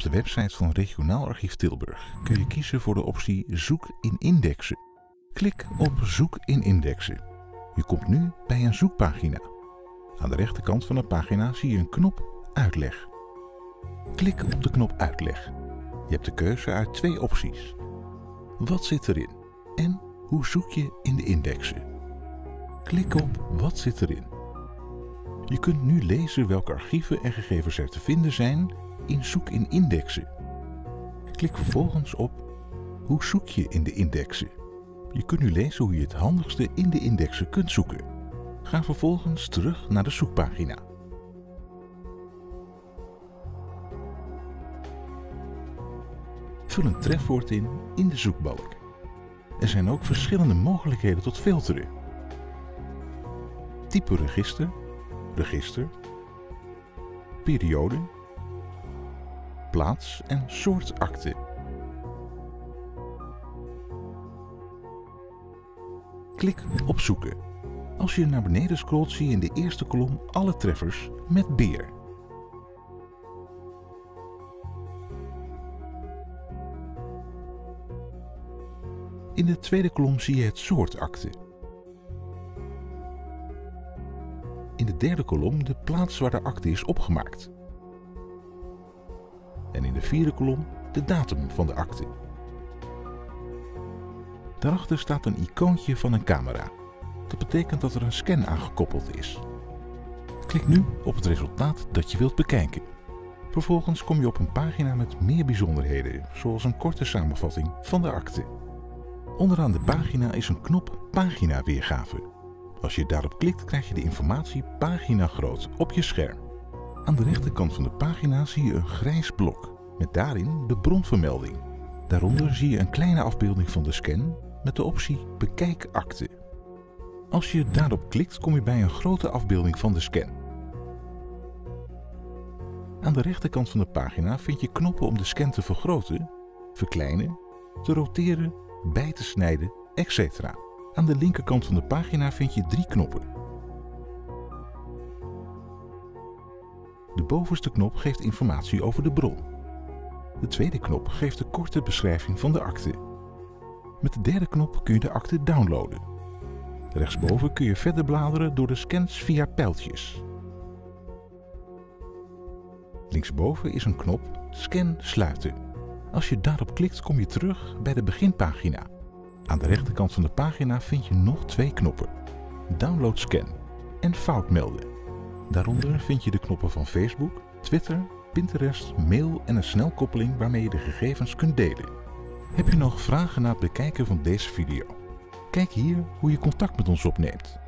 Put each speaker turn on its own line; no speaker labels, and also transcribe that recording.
Op de website van Regionaal Archief Tilburg kun je kiezen voor de optie Zoek in indexen. Klik op Zoek in indexen. Je komt nu bij een zoekpagina. Aan de rechterkant van de pagina zie je een knop Uitleg. Klik op de knop Uitleg. Je hebt de keuze uit twee opties. Wat zit erin en hoe zoek je in de indexen? Klik op Wat zit erin. Je kunt nu lezen welke archieven en gegevens er te vinden zijn in Zoek in indexen. Klik vervolgens op Hoe zoek je in de indexen? Je kunt nu lezen hoe je het handigste in de indexen kunt zoeken. Ga vervolgens terug naar de zoekpagina. Vul een trefwoord in in de zoekbalk. Er zijn ook verschillende mogelijkheden tot filteren. Type register, register, periode, plaats en soort akte. Klik op zoeken. Als je naar beneden scrolt zie je in de eerste kolom alle treffers met beer. In de tweede kolom zie je het soort akte. In de derde kolom de plaats waar de akte is opgemaakt. En in de vierde kolom de datum van de akte. Daarachter staat een icoontje van een camera. Dat betekent dat er een scan aangekoppeld is. Klik nu op het resultaat dat je wilt bekijken. Vervolgens kom je op een pagina met meer bijzonderheden, zoals een korte samenvatting van de akte. Onderaan de pagina is een knop Pagina weergave. Als je daarop klikt krijg je de informatie pagina groot op je scherm. Aan de rechterkant van de pagina zie je een grijs blok met daarin de bronvermelding. Daaronder zie je een kleine afbeelding van de scan met de optie Bekijk akte. Als je daarop klikt kom je bij een grote afbeelding van de scan. Aan de rechterkant van de pagina vind je knoppen om de scan te vergroten, verkleinen, te roteren, bij te snijden, etc. Aan de linkerkant van de pagina vind je drie knoppen. De bovenste knop geeft informatie over de bron. De tweede knop geeft een korte beschrijving van de akte. Met de derde knop kun je de akte downloaden. Rechtsboven kun je verder bladeren door de scans via pijltjes. Linksboven is een knop Scan sluiten. Als je daarop klikt kom je terug bij de beginpagina. Aan de rechterkant van de pagina vind je nog twee knoppen. Download Scan en Fout melden. Daaronder vind je de knoppen van Facebook, Twitter, Pinterest, mail en een snelkoppeling waarmee je de gegevens kunt delen. Heb je nog vragen na het bekijken van deze video? Kijk hier hoe je contact met ons opneemt.